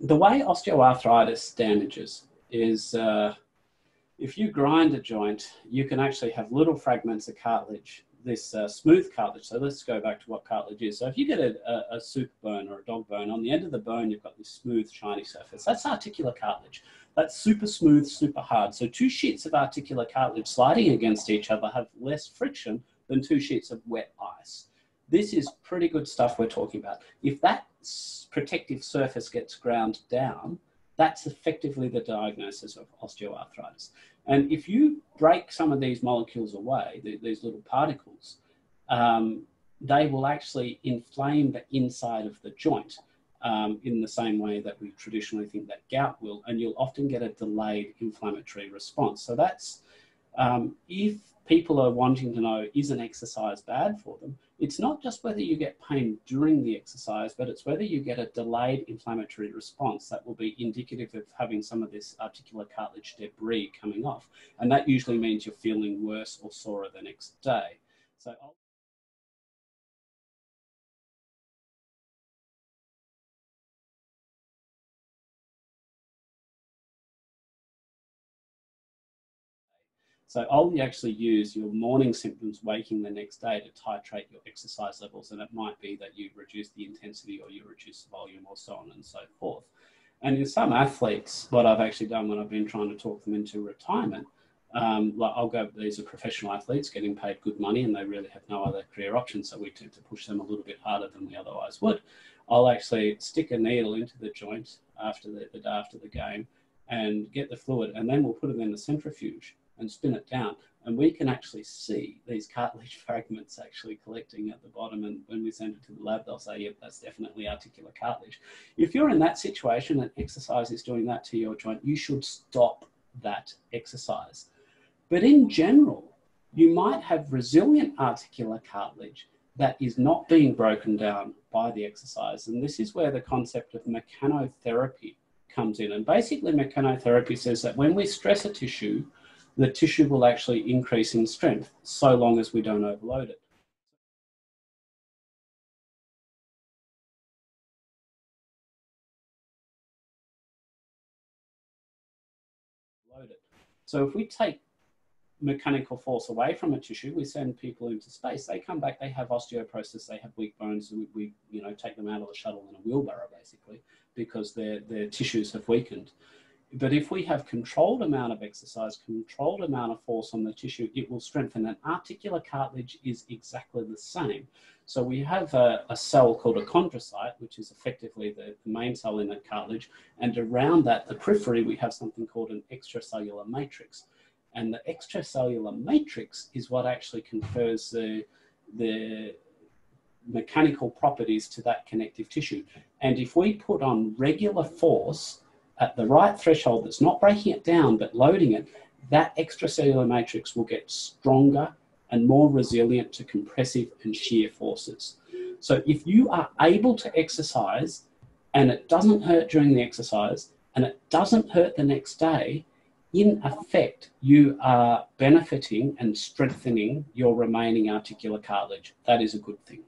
the way osteoarthritis damages is uh, if you grind a joint, you can actually have little fragments of cartilage, this uh, smooth cartilage. So let's go back to what cartilage is. So if you get a, a, a super bone or a dog bone, on the end of the bone, you've got this smooth, shiny surface. That's articular cartilage. That's super smooth, super hard. So two sheets of articular cartilage sliding against each other have less friction than two sheets of wet ice. This is pretty good stuff we're talking about. If that protective surface gets ground down, that's effectively the diagnosis of osteoarthritis. And if you break some of these molecules away, these little particles, um, they will actually inflame the inside of the joint um, in the same way that we traditionally think that gout will, and you'll often get a delayed inflammatory response. So that's um, if people are wanting to know is an exercise bad for them, it's not just whether you get pain during the exercise, but it's whether you get a delayed inflammatory response that will be indicative of having some of this articular cartilage debris coming off. And that usually means you're feeling worse or sorer the next day. So So I'll actually use your morning symptoms waking the next day to titrate your exercise levels. And it might be that you reduce the intensity or you reduce the volume or so on and so forth. And in some athletes, what I've actually done when I've been trying to talk them into retirement, um, like I'll go, these are professional athletes getting paid good money and they really have no other career options. So we tend to push them a little bit harder than we otherwise would. I'll actually stick a needle into the joint after the, the day after the game and get the fluid, and then we'll put them in the centrifuge and spin it down. And we can actually see these cartilage fragments actually collecting at the bottom. And when we send it to the lab, they'll say, yep, that's definitely articular cartilage. If you're in that situation and exercise is doing that to your joint, you should stop that exercise. But in general, you might have resilient articular cartilage that is not being broken down by the exercise. And this is where the concept of mechanotherapy comes in. And basically, mechanotherapy says that when we stress a tissue, the tissue will actually increase in strength so long as we don't overload it. So if we take mechanical force away from a tissue, we send people into space. They come back, they have osteoporosis, they have weak bones, we, we you know take them out of the shuttle in a wheelbarrow basically because their their tissues have weakened. But if we have controlled amount of exercise, controlled amount of force on the tissue, it will strengthen. And articular cartilage is exactly the same. So we have a, a cell called a chondrocyte, which is effectively the, the, main cell in the cartilage. And around that, the periphery, we have something called an extracellular matrix. And the extracellular matrix is what actually confers the, the mechanical properties to that connective tissue. And if we put on regular force, at the right threshold that's not breaking it down but loading it, that extracellular matrix will get stronger and more resilient to compressive and shear forces. So if you are able to exercise and it doesn't hurt during the exercise and it doesn't hurt the next day, in effect, you are benefiting and strengthening your remaining articular cartilage. That is a good thing.